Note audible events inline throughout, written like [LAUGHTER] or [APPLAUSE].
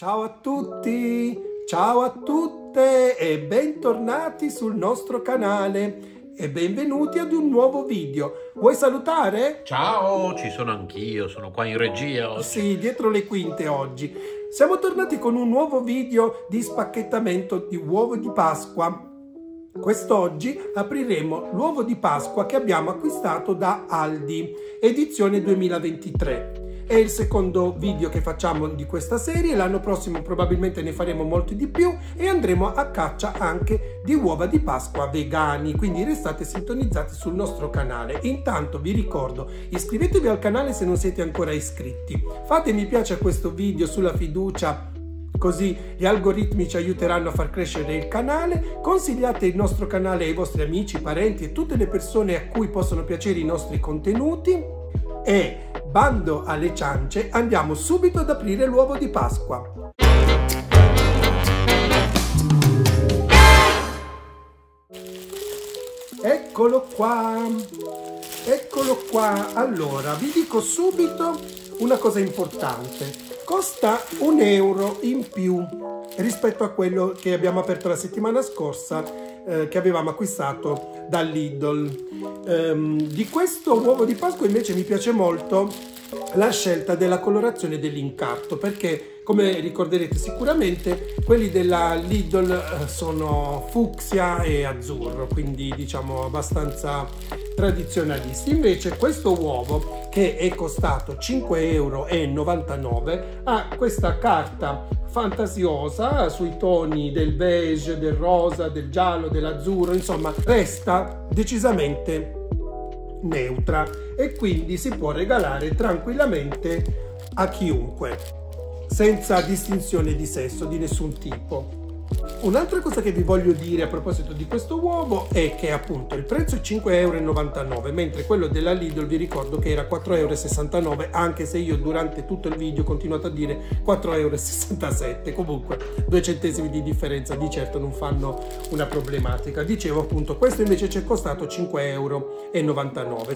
Ciao a tutti, ciao a tutte e bentornati sul nostro canale e benvenuti ad un nuovo video. Vuoi salutare? Ciao, ci sono anch'io, sono qua in regia oggi. Sì, dietro le quinte oggi. Siamo tornati con un nuovo video di spacchettamento di uovo di Pasqua. Quest'oggi apriremo l'uovo di Pasqua che abbiamo acquistato da Aldi, edizione 2023. È il secondo video che facciamo di questa serie, l'anno prossimo probabilmente ne faremo molti di più e andremo a caccia anche di uova di Pasqua vegani, quindi restate sintonizzati sul nostro canale. Intanto vi ricordo, iscrivetevi al canale se non siete ancora iscritti, fate mi piace a questo video sulla fiducia così gli algoritmi ci aiuteranno a far crescere il canale, consigliate il nostro canale ai vostri amici, parenti e tutte le persone a cui possono piacere i nostri contenuti. E bando alle ciance andiamo subito ad aprire l'uovo di Pasqua. Eccolo qua, eccolo qua. Allora, vi dico subito una cosa importante. Costa un euro in più rispetto a quello che abbiamo aperto la settimana scorsa eh, che avevamo acquistato dall'Idol. Um, di questo uovo di Pasqua invece mi piace molto la scelta della colorazione dell'incarto perché come ricorderete sicuramente quelli della Lidl eh, sono fucsia e azzurro quindi diciamo abbastanza tradizionalisti. Invece questo uovo che è costato 5,99 euro ha questa carta fantasiosa sui toni del beige, del rosa, del giallo, dell'azzurro, insomma resta decisamente neutra e quindi si può regalare tranquillamente a chiunque senza distinzione di sesso di nessun tipo. Un'altra cosa che vi voglio dire a proposito di questo uovo è che appunto il prezzo è 5,99 euro, mentre quello della Lidl vi ricordo che era 4,69 euro, anche se io durante tutto il video ho continuato a dire 4,67 euro. Comunque, due centesimi di differenza di certo non fanno una problematica. Dicevo appunto, questo invece ci è costato 5,99 euro.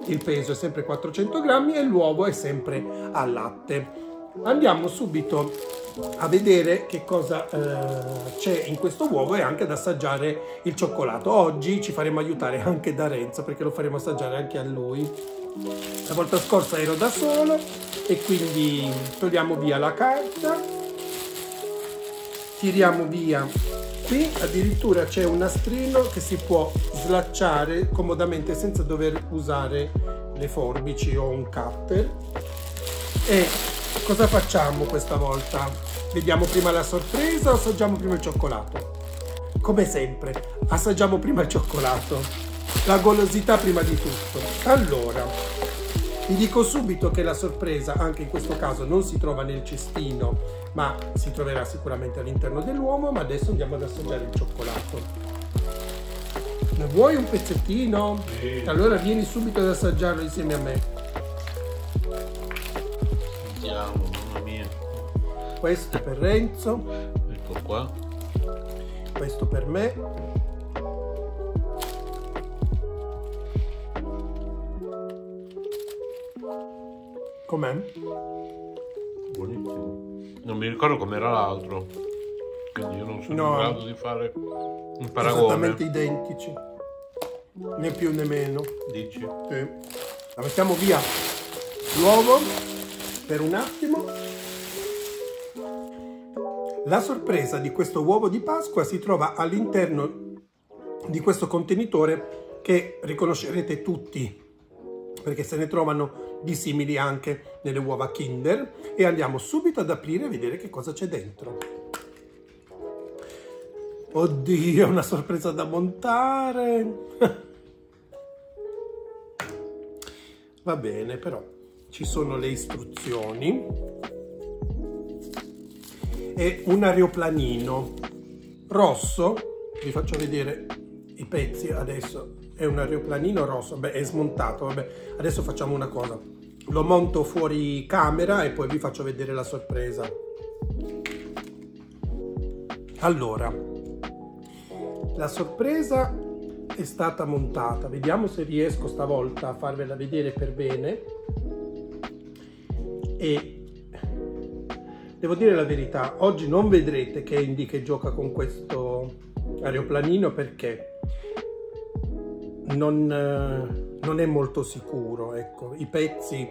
Il peso è sempre 400 grammi e l'uovo è sempre al latte. Andiamo subito a vedere che cosa eh, c'è in questo uovo e anche ad assaggiare il cioccolato. Oggi ci faremo aiutare anche da Renzo perché lo faremo assaggiare anche a lui. La volta scorsa ero da solo e quindi togliamo via la carta, tiriamo via qui addirittura c'è un nastrino che si può slacciare comodamente senza dover usare le forbici o un cutter e Cosa facciamo questa volta? Vediamo prima la sorpresa o assaggiamo prima il cioccolato? Come sempre, assaggiamo prima il cioccolato. La golosità prima di tutto. Allora, vi dico subito che la sorpresa, anche in questo caso, non si trova nel cestino, ma si troverà sicuramente all'interno dell'uomo, ma adesso andiamo ad assaggiare il cioccolato. Ne vuoi un pezzettino? Allora vieni subito ad assaggiarlo insieme a me. Questo per Renzo. Ecco qua. Questo per me. Com'è? buonissimo. Non mi ricordo com'era l'altro. Quindi io non sono no, in grado di fare un paragone. Esattamente identici. Né più né meno. Dici? sì. La mettiamo via. L'uovo per un attimo la sorpresa di questo uovo di Pasqua si trova all'interno di questo contenitore che riconoscerete tutti perché se ne trovano di simili anche nelle uova Kinder e andiamo subito ad aprire e vedere che cosa c'è dentro. Oddio, una sorpresa da montare! [LAUGHS] Va bene, però ci sono le istruzioni è un aeroplanino rosso, vi faccio vedere i pezzi adesso, è un aeroplanino rosso, beh è smontato, vabbè, adesso facciamo una cosa, lo monto fuori camera e poi vi faccio vedere la sorpresa. Allora, la sorpresa è stata montata, vediamo se riesco stavolta a farvela vedere per bene. E devo dire la verità, oggi non vedrete Candy che gioca con questo aeroplanino perché non, eh, non è molto sicuro, ecco, i pezzi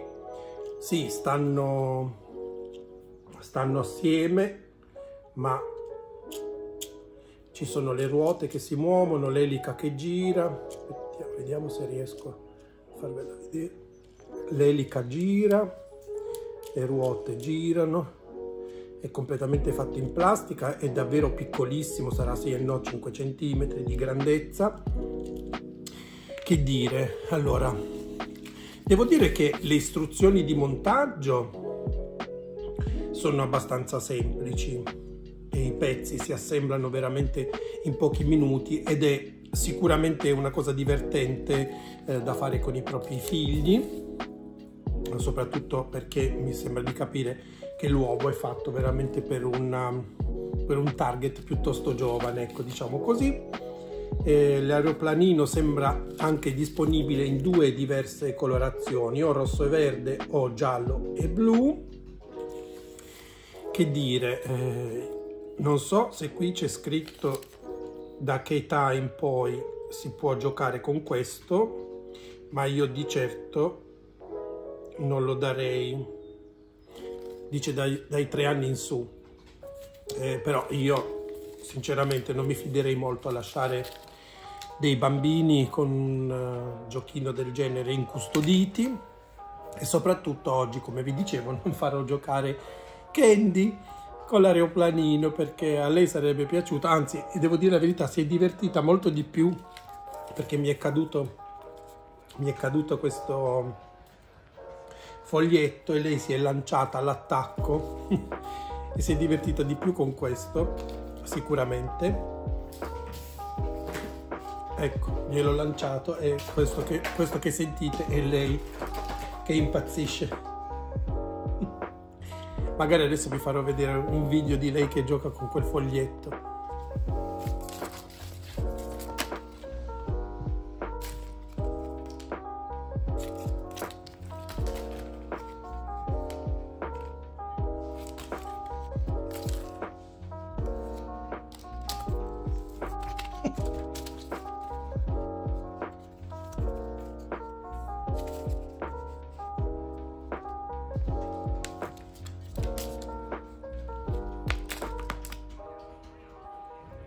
sì, stanno, stanno assieme, ma ci sono le ruote che si muovono, l'elica che gira, Aspettiamo, vediamo se riesco a farvela vedere, l'elica gira, le ruote girano, è completamente fatto in plastica, è davvero piccolissimo, sarà sì e no 5 cm di grandezza. Che dire, allora, devo dire che le istruzioni di montaggio sono abbastanza semplici e i pezzi si assemblano veramente in pochi minuti ed è sicuramente una cosa divertente eh, da fare con i propri figli soprattutto perché mi sembra di capire che l'uovo è fatto veramente per, una, per un target piuttosto giovane, ecco diciamo così. L'aeroplanino sembra anche disponibile in due diverse colorazioni, o rosso e verde o giallo e blu. Che dire, eh, non so se qui c'è scritto da che età in poi si può giocare con questo, ma io di certo non lo darei, dice dai, dai tre anni in su, eh, però io sinceramente non mi fiderei molto a lasciare dei bambini con un uh, giochino del genere incustoditi. E soprattutto oggi, come vi dicevo, [LAUGHS] non farò giocare Candy con l'aeroplanino perché a lei sarebbe piaciuto, anzi, devo dire la verità, si è divertita molto di più perché mi è caduto, mi è caduto questo foglietto e lei si è lanciata all'attacco [LAUGHS] e si è divertita di più con questo, sicuramente. Ecco, gliel'ho lanciato e questo che, questo che sentite è lei che impazzisce. [LAUGHS] Magari adesso vi farò vedere un video di lei che gioca con quel foglietto.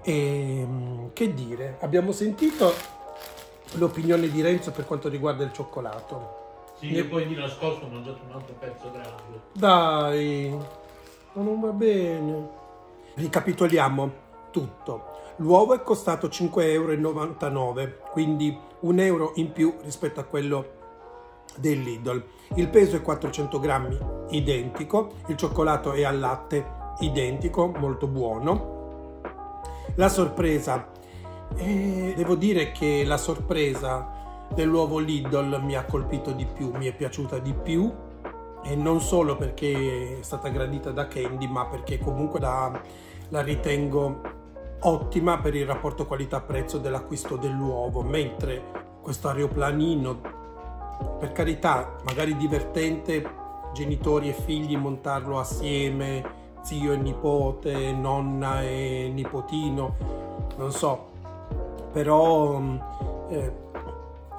E ehm, che dire, abbiamo sentito l'opinione di Renzo per quanto riguarda il cioccolato. Sì, io poi di nascosto ho mangiato un altro pezzo grande. Dai, ma non va bene. Ricapitoliamo tutto. L'uovo è costato 5,99 euro, quindi un euro in più rispetto a quello del Lidl. Il peso è 400 grammi, identico. Il cioccolato è al latte, identico, molto buono la sorpresa. E devo dire che la sorpresa dell'uovo Lidl mi ha colpito di più, mi è piaciuta di più e non solo perché è stata gradita da Candy, ma perché comunque la, la ritengo ottima per il rapporto qualità-prezzo dell'acquisto dell'uovo, mentre questo aeroplanino, per carità, magari divertente, genitori e figli montarlo assieme, zio e nipote, nonna e nipotino, non so, però mm, eh,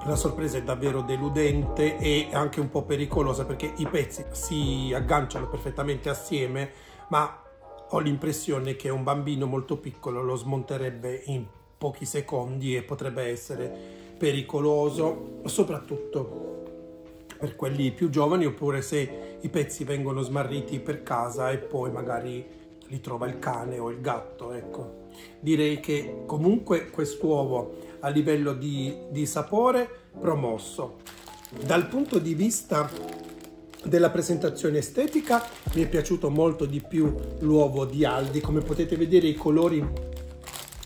la sorpresa è davvero deludente e anche un po' pericolosa perché i pezzi si agganciano perfettamente assieme, ma ho l'impressione che un bambino molto piccolo lo smonterebbe in pochi secondi e potrebbe essere pericoloso, soprattutto per quelli più giovani oppure se i pezzi vengono smarriti per casa e poi magari li trova il cane o il gatto, ecco. Direi che comunque quest'uovo a livello di, di sapore promosso. Dal punto di vista della presentazione estetica mi è piaciuto molto di più l'uovo di Aldi come potete vedere i colori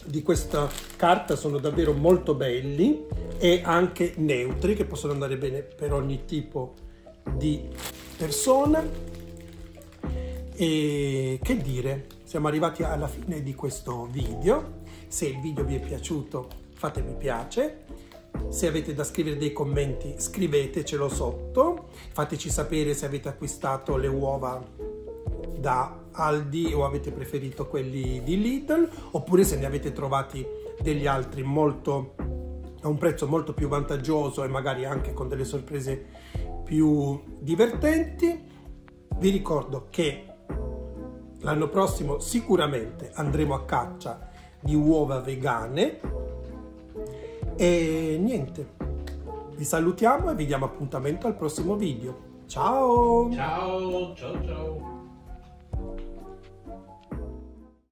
di questa carta sono davvero molto belli e anche neutri che possono andare bene per ogni tipo di persona. E che dire siamo arrivati alla fine di questo video. Se il video vi è piaciuto fate mi piace. Se avete da scrivere dei commenti scrivetecelo sotto. Fateci sapere se avete acquistato le uova da Aldi o avete preferito quelli di Lidl oppure se ne avete trovati degli altri molto a un prezzo molto più vantaggioso e magari anche con delle sorprese più divertenti. Vi ricordo che l'anno prossimo sicuramente andremo a caccia di uova vegane e niente. Vi salutiamo e vi diamo appuntamento al prossimo video. Ciao! Ciao, ciao, ciao.